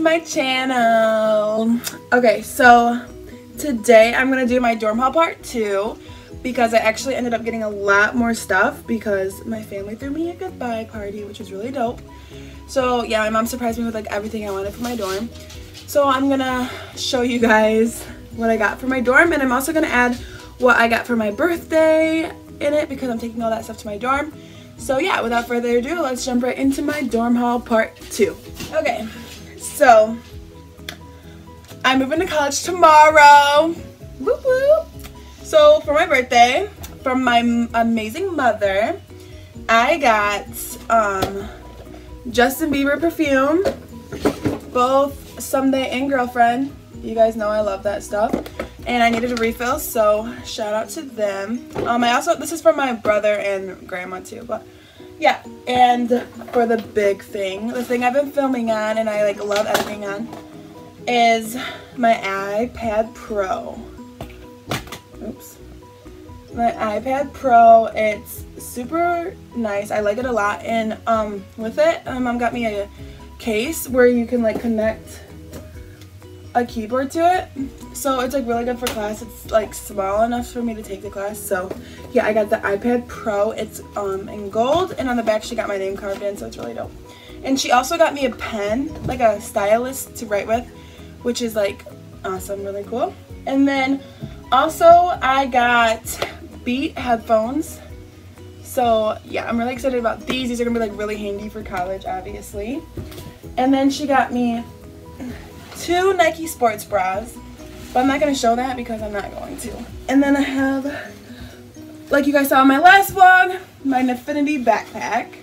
to my channel. Okay, so today I'm going to do my dorm haul part two because I actually ended up getting a lot more stuff because my family threw me a goodbye party, which was really dope. So yeah, my mom surprised me with like everything I wanted for my dorm. So I'm going to show you guys what I got for my dorm and I'm also going to add what I got for my birthday in it because I'm taking all that stuff to my dorm. So yeah, without further ado, let's jump right into my dorm haul part two. Okay, so I'm moving to college tomorrow. So for my birthday, from my amazing mother, I got um, Justin Bieber perfume, both Someday and Girlfriend. You guys know I love that stuff and I needed a refill so shout out to them um I also this is from my brother and grandma too but yeah and for the big thing the thing I've been filming on and I like love editing on is my iPad Pro. Oops. My iPad Pro it's super nice. I like it a lot and um with it my mom got me a case where you can like connect a keyboard to it. So it's like really good for class. It's like small enough for me to take the class. So yeah I got the iPad Pro. It's um in gold and on the back she got my name carved in so it's really dope. And she also got me a pen like a stylus to write with which is like awesome really cool. And then also I got Beat headphones. So yeah I'm really excited about these. These are gonna be like really handy for college obviously. And then she got me two Nike sports bras. But I'm not going to show that because I'm not going to. And then I have, like you guys saw in my last vlog, my Infinity backpack,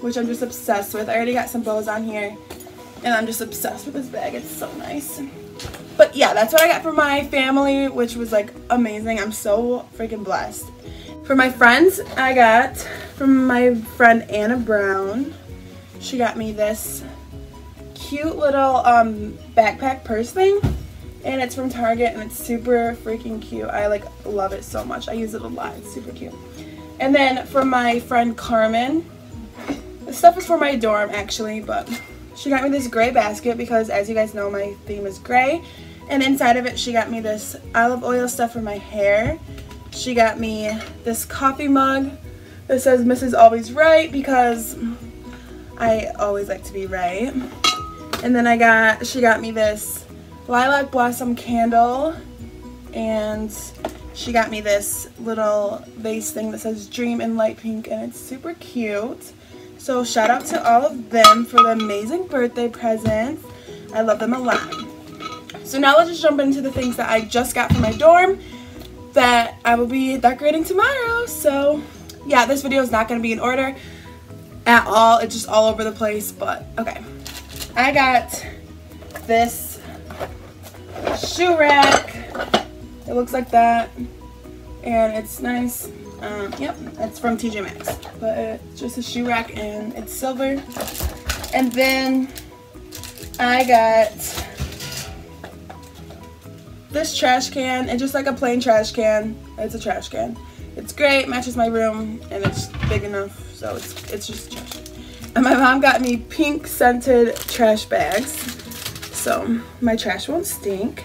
which I'm just obsessed with. I already got some bows on here, and I'm just obsessed with this bag. It's so nice. But yeah, that's what I got for my family, which was like amazing. I'm so freaking blessed. For my friends, I got from my friend Anna Brown. She got me this cute little um, backpack purse thing and it's from Target and it's super freaking cute. I like love it so much. I use it a lot. It's super cute. And then for my friend Carmen, this stuff is for my dorm actually, but she got me this gray basket because as you guys know my theme is gray. And inside of it she got me this olive oil stuff for my hair. She got me this coffee mug that says Mrs. Always Right because I always like to be right. And then I got, she got me this lilac blossom candle and she got me this little vase thing that says dream in light pink and it's super cute. So shout out to all of them for the amazing birthday presents. I love them a lot. So now let's just jump into the things that I just got from my dorm that I will be decorating tomorrow. So yeah, this video is not going to be in order at all. It's just all over the place, but okay. I got this shoe rack. It looks like that. And it's nice. Um, yep, it's from TJ Maxx. But it's just a shoe rack and it's silver. And then I got this trash can. It's just like a plain trash can. It's a trash can. It's great, matches my room, and it's big enough, so it's, it's just trash. And my mom got me pink scented trash bags. So my trash won't stink.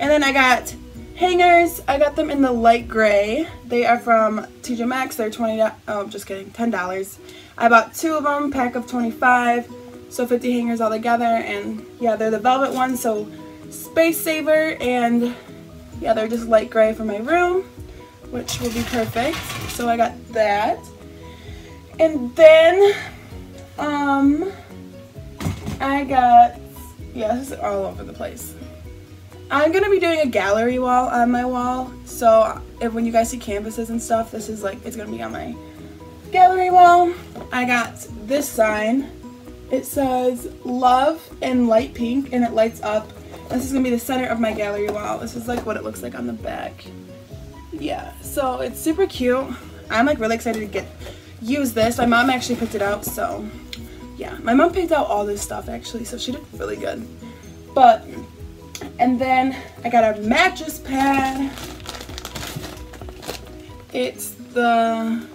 And then I got hangers. I got them in the light gray. They are from TJ Maxx. They're 20 oh just kidding, $10. I bought two of them, pack of 25. So 50 hangers all together. And yeah, they're the velvet ones. So space saver. And yeah, they're just light gray for my room, which will be perfect. So I got that. And then um, I got, yeah, this is all over the place. I'm going to be doing a gallery wall on my wall. So if when you guys see canvases and stuff, this is like, it's going to be on my gallery wall. I got this sign. It says love in light pink and it lights up. This is going to be the center of my gallery wall. This is like what it looks like on the back. Yeah, so it's super cute. I'm like really excited to get use this. My mom actually picked it out, so yeah. My mom picked out all this stuff actually, so she did really good. But, and then I got a mattress pad. It's the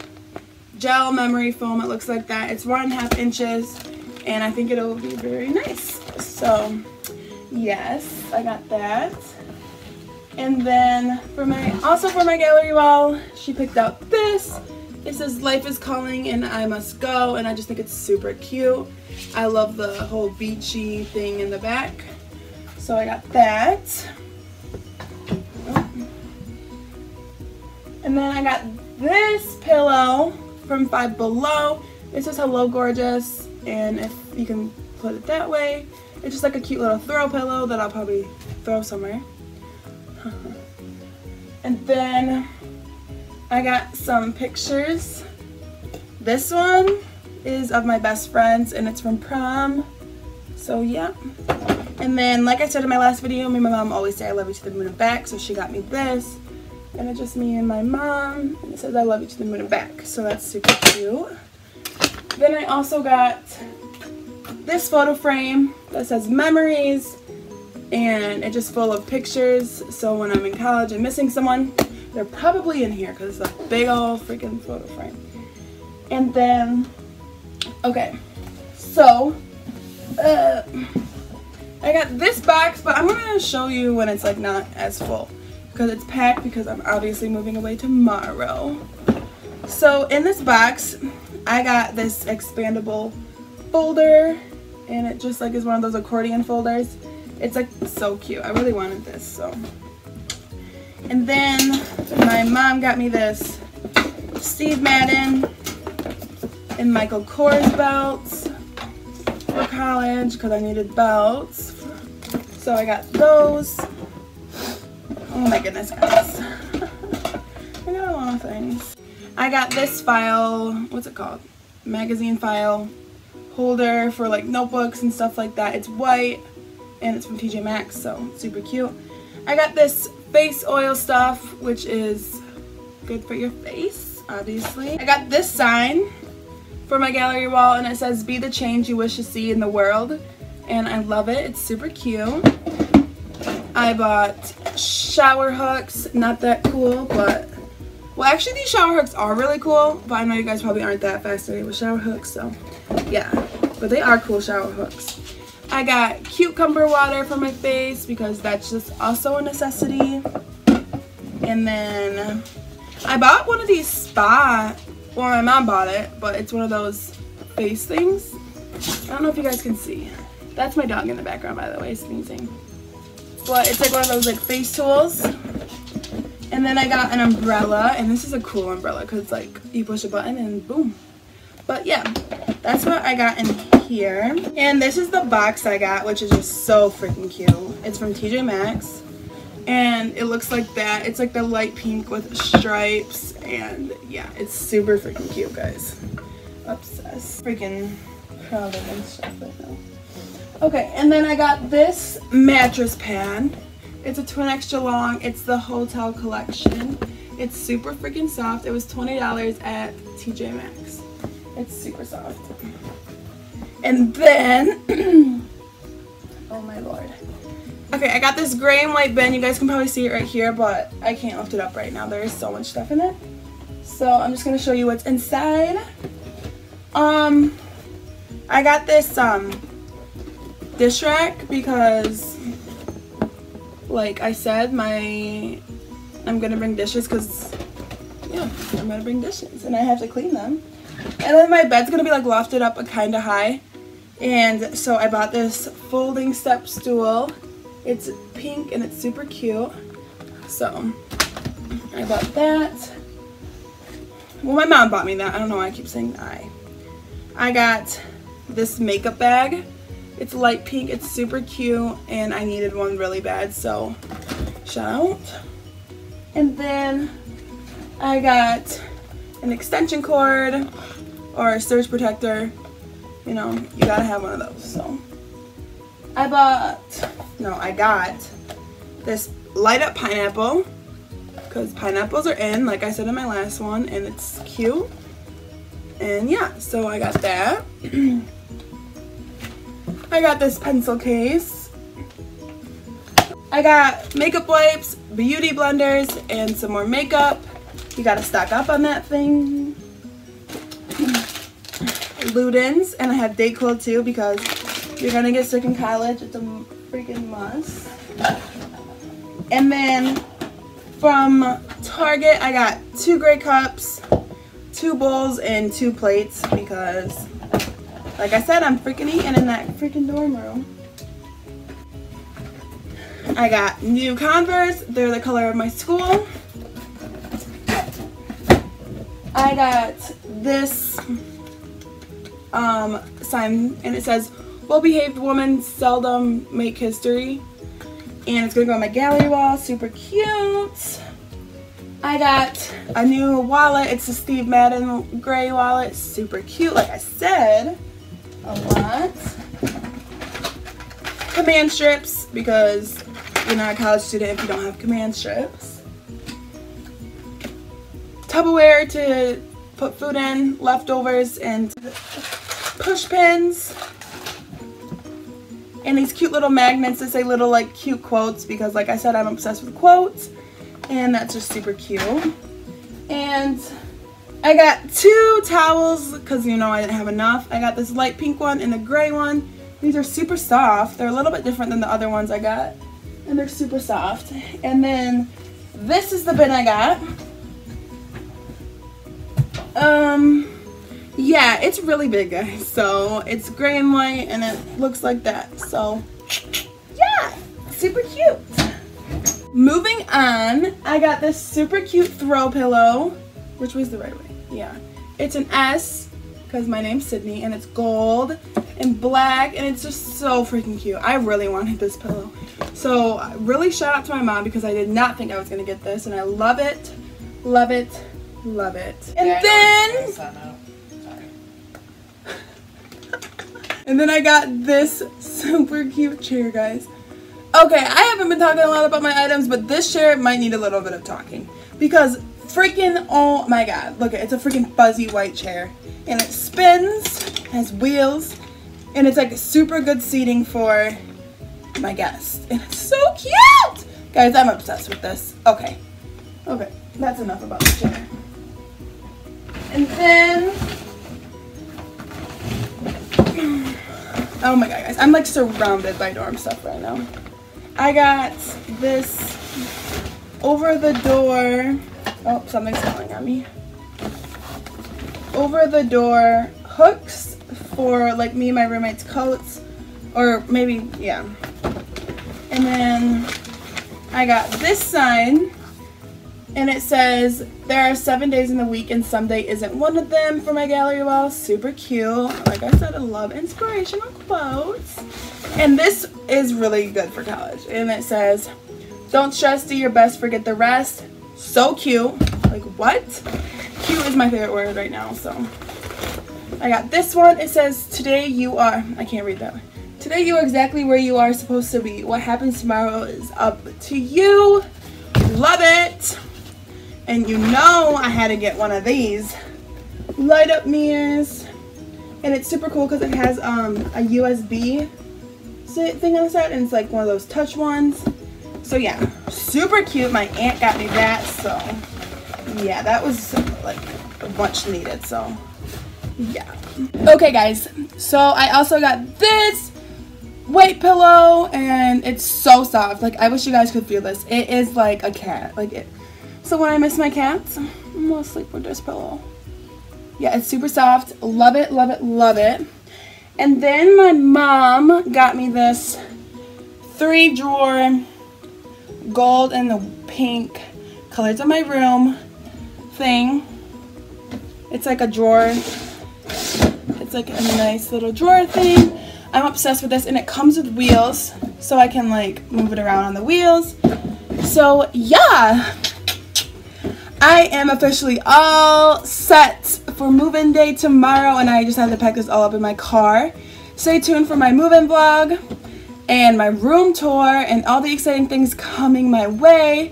gel memory foam. It looks like that. It's one and a half inches, and I think it'll be very nice. So, Yes, I got that. And then for my, also for my gallery wall, she picked out this. It says life is calling and I must go and I just think it's super cute. I love the whole beachy thing in the back. So I got that. And then I got this pillow from Five Below. It says hello gorgeous and if you can put it that way. It's just like a cute little throw pillow that I'll probably throw somewhere. and then I got some pictures. This one is of my best friends and it's from prom. So yeah. And then like I said in my last video, me and my mom always say I love you to the moon and back. So she got me this. And it's just me and my mom. And it says I love you to the moon and back. So that's super cute. Then I also got this photo frame that says memories and it's just full of pictures so when I'm in college and missing someone they're probably in here because it's a big old freaking photo frame and then okay so uh, I got this box but I'm gonna show you when it's like not as full because it's packed because I'm obviously moving away tomorrow so in this box I got this expandable folder and it just like is one of those accordion folders. It's like so cute. I really wanted this so. And then my mom got me this Steve Madden and Michael Kors belts for college because I needed belts. So I got those. Oh my goodness, guys. I got a lot of things. I got this file, what's it called? Magazine file holder for like notebooks and stuff like that. It's white and it's from TJ Maxx, so super cute. I got this face oil stuff, which is good for your face, obviously. I got this sign for my gallery wall and it says, be the change you wish to see in the world. And I love it, it's super cute. I bought shower hooks, not that cool, but well, actually, these shower hooks are really cool, but I know you guys probably aren't that fascinated with shower hooks, so yeah. But they are cool shower hooks. I got cucumber water for my face because that's just also a necessity. And then I bought one of these spa, well, my mom bought it, but it's one of those face things. I don't know if you guys can see. That's my dog in the background, by the way, sneezing. But it's like one of those like face tools. And then I got an umbrella, and this is a cool umbrella because like you push a button and boom. But yeah, that's what I got in here. And this is the box I got, which is just so freaking cute. It's from TJ Maxx. And it looks like that. It's like the light pink with stripes. And yeah, it's super freaking cute, guys. Obsessed. Freaking of and stuff right now. Okay, and then I got this mattress pad. It's a twin extra long. It's the Hotel Collection. It's super freaking soft. It was $20 at TJ Maxx. It's super soft. And then, oh my lord. Okay, I got this gray and white bin. You guys can probably see it right here, but I can't lift it up right now. There is so much stuff in it. So I'm just gonna show you what's inside. Um, I got this um dish rack because like I said, my I'm gonna bring dishes because yeah, I'm gonna bring dishes and I have to clean them. And then my bed's gonna be like lofted up a kind of high. And so I bought this folding step stool. It's pink and it's super cute. So I bought that. Well, my mom bought me that. I don't know why I keep saying I. I got this makeup bag it's light pink, it's super cute, and I needed one really bad, so shout out. And then I got an extension cord or surge protector. You know, you gotta have one of those, so. I bought, no, I got this light up pineapple because pineapples are in, like I said in my last one, and it's cute. And yeah, so I got that. I got this pencil case. I got makeup wipes, beauty blenders, and some more makeup. You gotta stock up on that thing. Ludens, and I have Dayquil too because you're gonna get sick in college. It's a freaking must. And then from Target, I got two gray cups, two bowls, and two plates because, like I said, I'm freaking eating in that freaking dorm room. I got new Converse. They're the color of my school. I got this um, sign and it says, well-behaved woman seldom make history. And it's gonna go on my gallery wall, super cute. I got a new wallet. It's a Steve Madden gray wallet, super cute, like I said, a lot. Command strips, because you're not a college student if you don't have command strips. Tupperware to put food in, leftovers, and push pins. And these cute little magnets that say little like cute quotes because like I said I'm obsessed with quotes. And that's just super cute. And I got two towels because you know I didn't have enough. I got this light pink one and a gray one. These are super soft. They're a little bit different than the other ones I got. And they're super soft. And then this is the bin I got. Um, yeah, it's really big, guys. So it's gray and white, and it looks like that. So, yeah, super cute. Moving on, I got this super cute throw pillow. Which was the right way? Yeah. It's an S, because my name's Sidney, and it's gold and black, and it's just so freaking cute. I really wanted this pillow. So, really shout out to my mom, because I did not think I was going to get this, and I love it, love it, love it. And Yeah, then... And then I got this super cute chair, guys. Okay, I haven't been talking a lot about my items, but this chair might need a little bit of talking. Because freaking, oh my god, look, it. it's a freaking fuzzy white chair. And it spins, has wheels, and it's like a super good seating for my guests. And it's so cute! Guys, I'm obsessed with this. Okay, okay, that's enough about the chair. And then Oh my god, guys. I'm like surrounded by dorm stuff right now. I got this over the door. Oh, something's falling on me. Over the door hooks for like me and my roommate's coats. Or maybe, yeah. And then I got this sign and it says, there are seven days in the week and Sunday isn't one of them for my gallery wall. Super cute. Like I said, I love inspirational quotes. And this is really good for college. And it says, don't stress, do your best, forget the rest. So cute. Like what? Cute is my favorite word right now, so. I got this one. It says, today you are, I can't read that. Today you are exactly where you are supposed to be. What happens tomorrow is up to you. Love it. And you know I had to get one of these light up mirrors. And it's super cool because it has um, a USB thing on the side and it's like one of those touch ones. So yeah, super cute. My aunt got me that. So yeah, that was like much needed. So yeah. Okay guys, so I also got this weight pillow and it's so soft. Like I wish you guys could feel this. It is like a cat. Like it so when I miss my cats, I'm gonna sleep with this pillow. Yeah, it's super soft. Love it, love it, love it. And then my mom got me this three drawer gold and the pink colors of my room thing. It's like a drawer. It's like a nice little drawer thing. I'm obsessed with this and it comes with wheels so I can like move it around on the wheels. So yeah, I am officially all set for move-in day tomorrow and I just have to pack this all up in my car. Stay tuned for my move-in vlog and my room tour and all the exciting things coming my way.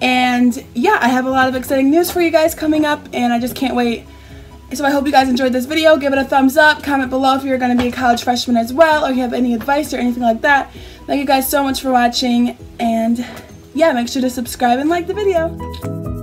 And yeah, I have a lot of exciting news for you guys coming up and I just can't wait. So I hope you guys enjoyed this video. Give it a thumbs up. Comment below if you're going to be a college freshman as well or you have any advice or anything like that. Thank you guys so much for watching and yeah, make sure to subscribe and like the video.